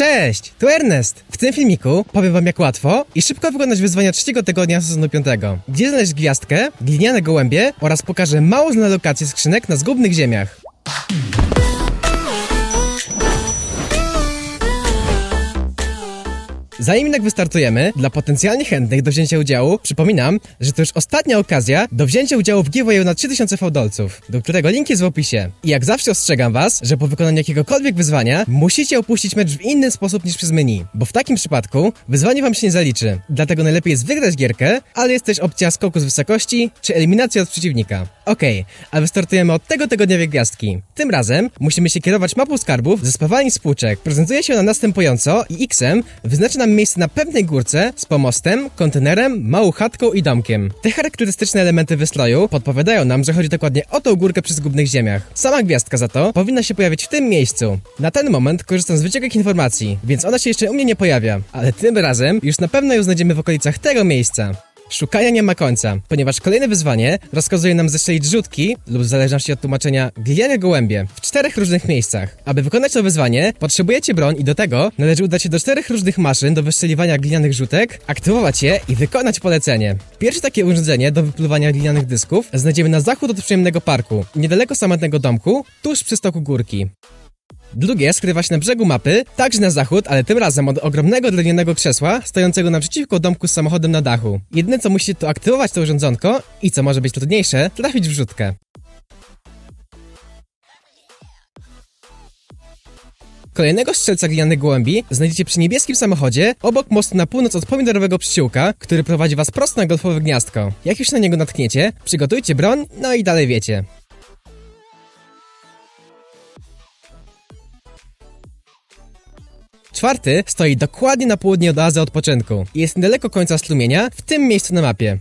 Cześć, tu Ernest. W tym filmiku powiem wam jak łatwo i szybko wykonać wyzwania trzeciego tygodnia sezonu 5. Gdzie znaleźć gwiazdkę, gliniane gołębie oraz pokażę mało znane lokacje skrzynek na zgubnych ziemiach. Zanim jednak wystartujemy, dla potencjalnie chętnych do wzięcia udziału, przypominam, że to już ostatnia okazja do wzięcia udziału w giveawayu na 3000 fałdolców, do którego link jest w opisie. I jak zawsze ostrzegam was, że po wykonaniu jakiegokolwiek wyzwania musicie opuścić mecz w inny sposób niż przez menu, bo w takim przypadku wyzwanie wam się nie zaliczy. Dlatego najlepiej jest wygrać gierkę, ale jest też opcja skoku z wysokości czy eliminacja od przeciwnika. Okej, a wystartujemy od tego tygodniowej gwiazdki. Tym razem musimy się kierować mapą skarbów ze spawalni spółczek. Prezentuje się ona następująco i X-em wyznaczy nam miejsce na pewnej górce z pomostem, kontenerem, małą chatką i domkiem. Te charakterystyczne elementy wystroju podpowiadają nam, że chodzi dokładnie o tą górkę przy zgubnych ziemiach. Sama gwiazdka za to powinna się pojawić w tym miejscu. Na ten moment korzystam z wyciekek informacji, więc ona się jeszcze u mnie nie pojawia, ale tym razem już na pewno ją znajdziemy w okolicach tego miejsca. Szukania nie ma końca, ponieważ kolejne wyzwanie rozkazuje nam zestrzelić rzutki, lub w zależności od tłumaczenia, gliniane gołębie w czterech różnych miejscach. Aby wykonać to wyzwanie, potrzebujecie broń i do tego należy udać się do czterech różnych maszyn do wystrzeliwania glinianych rzutek, aktywować je i wykonać polecenie. Pierwsze takie urządzenie do wypluwania glinianych dysków znajdziemy na zachód od przyjemnego parku, niedaleko samotnego domku, tuż przy stoku górki. Drugie skrywa się na brzegu mapy, także na zachód, ale tym razem od ogromnego drewnianego krzesła, stojącego naprzeciwko domku z samochodem na dachu. Jedyne co musicie to aktywować to urządzonko i co może być trudniejsze, trafić w rzutkę. Kolejnego strzelca glinianych gołębi znajdziecie przy niebieskim samochodzie obok mostu na północ od pomidorowego przyciółka, który prowadzi was prosto na golfowe gniazdko. Jak już na niego natkniecie, przygotujcie broń, no i dalej wiecie. Czwarty stoi dokładnie na południe od oazy odpoczynku i jest niedaleko końca strumienia, w tym miejscu na mapie.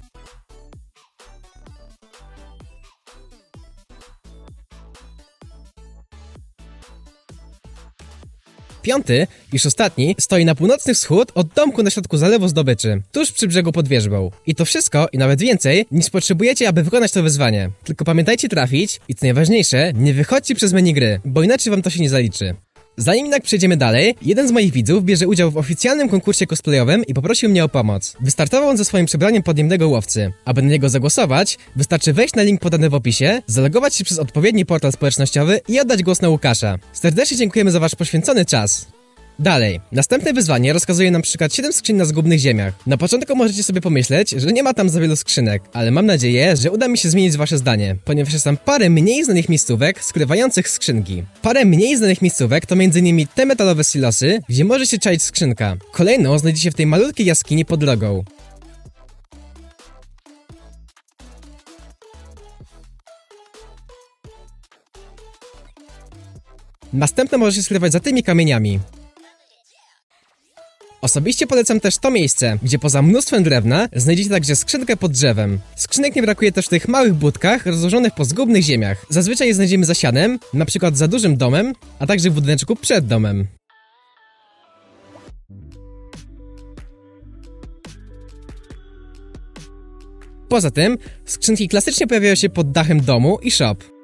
Piąty, już ostatni, stoi na północny wschód od domku na środku zalewu zdobyczy, tuż przy brzegu pod wierzbą. I to wszystko i nawet więcej, niż potrzebujecie, aby wykonać to wyzwanie. Tylko pamiętajcie trafić i co najważniejsze, nie wychodźcie przez menu gry, bo inaczej wam to się nie zaliczy. Zanim jednak przejdziemy dalej, jeden z moich widzów bierze udział w oficjalnym konkursie cosplayowym i poprosił mnie o pomoc. Wystartował on ze swoim przebraniem podniemnego łowcy. Aby na niego zagłosować, wystarczy wejść na link podany w opisie, zalogować się przez odpowiedni portal społecznościowy i oddać głos na Łukasza. Serdecznie dziękujemy za wasz poświęcony czas. Dalej, następne wyzwanie rozkazuje nam przykład 7 skrzyń na zgubnych ziemiach. Na początku możecie sobie pomyśleć, że nie ma tam za wielu skrzynek, ale mam nadzieję, że uda mi się zmienić wasze zdanie, ponieważ jest tam parę mniej znanych miejscówek skrywających skrzynki. Parę mniej znanych miejscówek to m.in. te metalowe silosy, gdzie może się czaić skrzynka. Kolejną znajdziecie w tej malutkiej jaskini pod drogą. Następne może się skrywać za tymi kamieniami. Osobiście polecam też to miejsce, gdzie poza mnóstwem drewna znajdziecie także skrzynkę pod drzewem. Skrzynek nie brakuje też w tych małych budkach rozłożonych po zgubnych ziemiach. Zazwyczaj je znajdziemy za sianem, na przykład za dużym domem, a także w budyneczku przed domem. Poza tym, skrzynki klasycznie pojawiają się pod dachem domu i shop.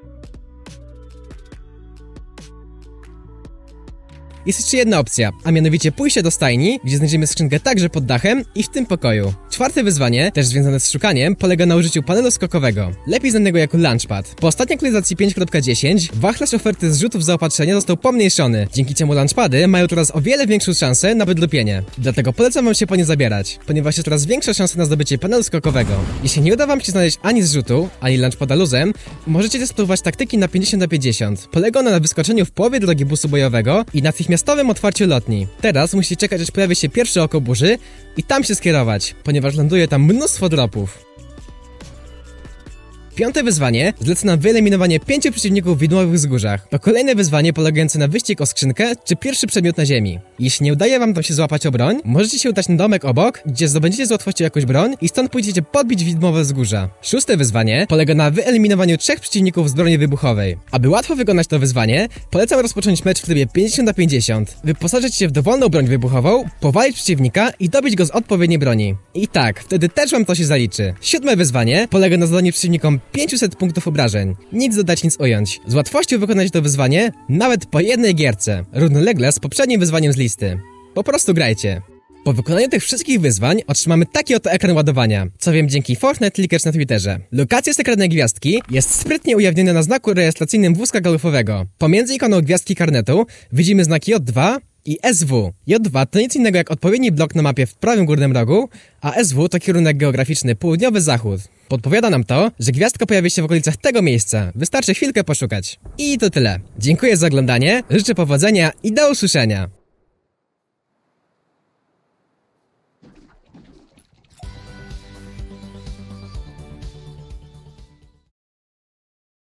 Jest jeszcze jedna opcja, a mianowicie pójście do stajni, gdzie znajdziemy skrzynkę także pod dachem i w tym pokoju. Czwarte wyzwanie, też związane z szukaniem, polega na użyciu panelu skokowego, lepiej znanego jako Launchpad. Po ostatniej aktualizacji 5.10 wachlarz oferty zrzutów zaopatrzenia został pomniejszony, dzięki czemu Launchpady mają teraz o wiele większą szansę na wydlupienie. Dlatego polecam wam się po nie zabierać, ponieważ jest coraz większa szansa na zdobycie panelu skokowego. Jeśli nie uda wam się znaleźć ani zrzutu, ani Launchpada luzem, możecie też spróbować taktyki na 50 na 50. Polega ona na wyskoczeniu w połowie drogi busu bojowego i natychmiast natychmiastowym otwarciu lotni. Teraz musicie czekać, aż pojawi się pierwsze oko burzy i tam się skierować, ponieważ ląduje tam mnóstwo dropów. Piąte wyzwanie zleca nam wyeliminowanie pięciu przeciwników w widmowych wzgórzach. To kolejne wyzwanie polegające na wyścig o skrzynkę czy pierwszy przedmiot na ziemi. Jeśli nie udaje wam to się złapać o broń, możecie się udać na domek obok, gdzie zdobędziecie z łatwością jakąś broń i stąd pójdziecie podbić widmowe wzgórza. Szóste wyzwanie polega na wyeliminowaniu trzech przeciwników z broni wybuchowej. Aby łatwo wykonać to wyzwanie, polecam rozpocząć mecz w trybie 50 na 50. Wyposażyć się w dowolną broń wybuchową, powalić przeciwnika i dobić go z odpowiedniej broni. I tak, wtedy też wam to się zaliczy. Siódme wyzwanie polega na zadaniu przeciwnikom 500 punktów obrażeń. Nic dodać, nic ująć. Z łatwością wykonać to wyzwanie, nawet po jednej gierce. Równolegle z poprzednim wyzwaniem z listy. Po prostu grajcie. Po wykonaniu tych wszystkich wyzwań otrzymamy taki oto ekran ładowania, co wiem dzięki Fortnite Leakers na Twitterze. Lokacja sekretnej gwiazdki jest sprytnie ujawniona na znaku rejestracyjnym wózka golfowego. Pomiędzy ikoną gwiazdki karnetu widzimy znaki J2 i SW. J2 to nic innego jak odpowiedni blok na mapie w prawym górnym rogu, a SW to kierunek geograficzny południowy-zachód. Podpowiada nam to, że gwiazdka pojawi się w okolicach tego miejsca. Wystarczy chwilkę poszukać. I to tyle. Dziękuję za oglądanie, życzę powodzenia i do usłyszenia.